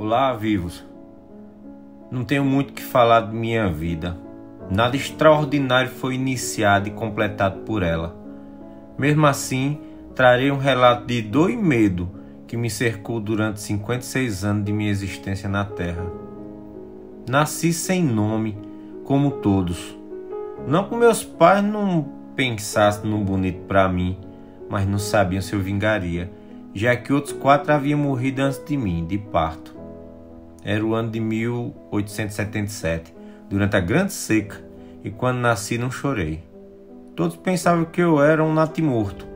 Olá, vivos. Não tenho muito que falar de minha vida. Nada extraordinário foi iniciado e completado por ela. Mesmo assim, trarei um relato de dor e medo que me cercou durante 56 anos de minha existência na Terra. Nasci sem nome, como todos. Não que meus pais não pensassem num bonito para mim, mas não sabiam se eu vingaria, já que outros quatro haviam morrido antes de mim, de parto. Era o ano de 1877, durante a Grande Seca, e quando nasci não chorei. Todos pensavam que eu era um natimorto,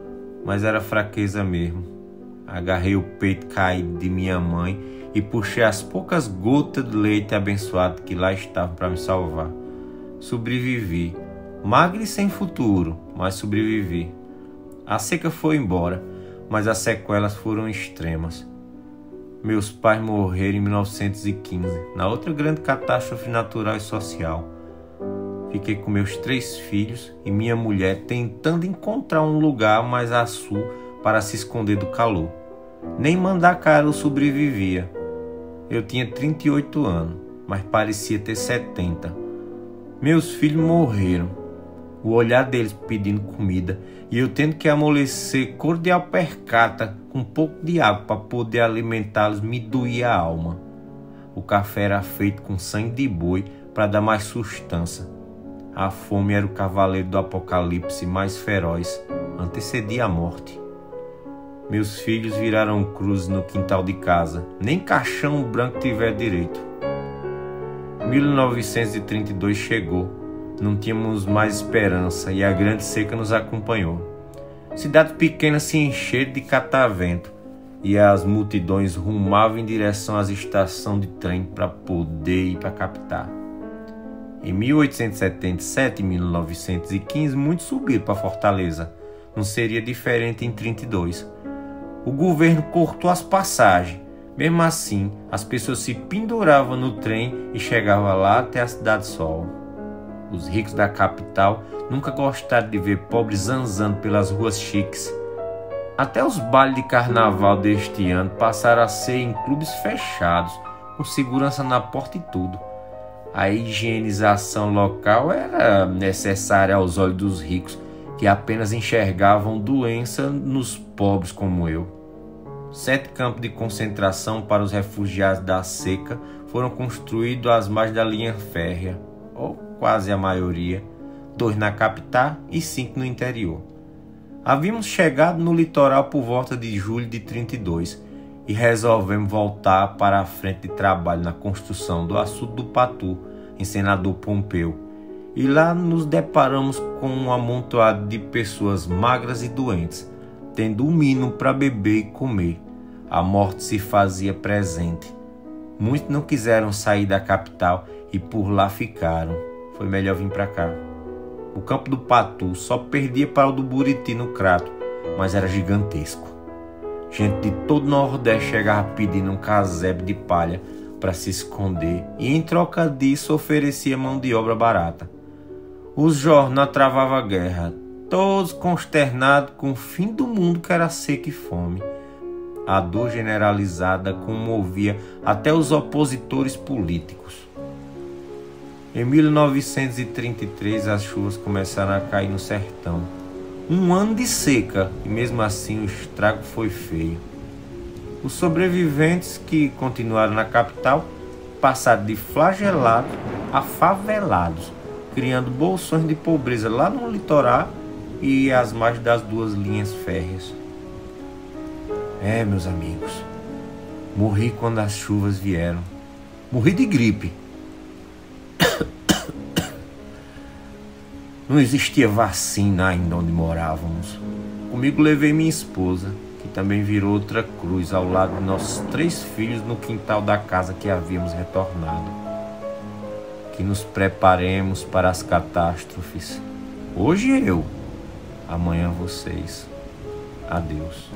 mas era fraqueza mesmo. Agarrei o peito caído de minha mãe e puxei as poucas gotas de leite abençoado que lá estavam para me salvar. Sobrevivi, magro e sem futuro, mas sobrevivi. A seca foi embora, mas as sequelas foram extremas. Meus pais morreram em 1915, na outra grande catástrofe natural e social. Fiquei com meus três filhos e minha mulher tentando encontrar um lugar mais a sul para se esconder do calor. Nem mandar caro sobrevivia. Eu tinha 38 anos, mas parecia ter 70. Meus filhos morreram o olhar deles pedindo comida e eu tendo que amolecer cordial percata com um pouco de água para poder alimentá-los me doía a alma. O café era feito com sangue de boi para dar mais sustância. A fome era o cavaleiro do apocalipse mais feroz, antecedia a morte. Meus filhos viraram cruzes no quintal de casa, nem caixão branco tiver direito. 1932 chegou não tínhamos mais esperança e a grande seca nos acompanhou. Cidades pequenas se encheram de catavento e as multidões rumavam em direção às estações de trem para poder ir para a capital. Em 1877 e 1915, muitos subiram para Fortaleza. Não seria diferente em 32. O governo cortou as passagens. Mesmo assim, as pessoas se penduravam no trem e chegavam lá até a Cidade Sol. Os ricos da capital nunca gostaram de ver pobres zanzando pelas ruas chiques. Até os bailes de carnaval deste ano passaram a ser em clubes fechados, com segurança na porta e tudo. A higienização local era necessária aos olhos dos ricos, que apenas enxergavam doença nos pobres como eu. Sete campos de concentração para os refugiados da seca foram construídos às margens da linha férrea ou quase a maioria, dois na capital e cinco no interior. Havíamos chegado no litoral por volta de julho de 32 e resolvemos voltar para a frente de trabalho na construção do açude do Patu, em Senador Pompeu. E lá nos deparamos com um amontoado de pessoas magras e doentes, tendo o um mínimo para beber e comer. A morte se fazia presente. Muitos não quiseram sair da capital e por lá ficaram. Foi melhor vir para cá. O campo do Patu só perdia para o do Buriti no Crato, mas era gigantesco. Gente de todo o Nordeste chegava pedindo um casebre de palha para se esconder e em troca disso oferecia mão de obra barata. Os jornais travavam a guerra, todos consternados com o fim do mundo que era seca e fome. A dor generalizada comovia até os opositores políticos. Em 1933 as chuvas começaram a cair no sertão. Um ano de seca e mesmo assim o estrago foi feio. Os sobreviventes que continuaram na capital passaram de flagelados a favelados, criando bolsões de pobreza lá no litoral e às margens das duas linhas férreas. É, meus amigos, morri quando as chuvas vieram. Morri de gripe Não existia vacina ainda onde morávamos. Comigo levei minha esposa, que também virou outra cruz ao lado de nossos três filhos no quintal da casa que havíamos retornado. Que nos preparemos para as catástrofes. Hoje eu, amanhã vocês. Adeus.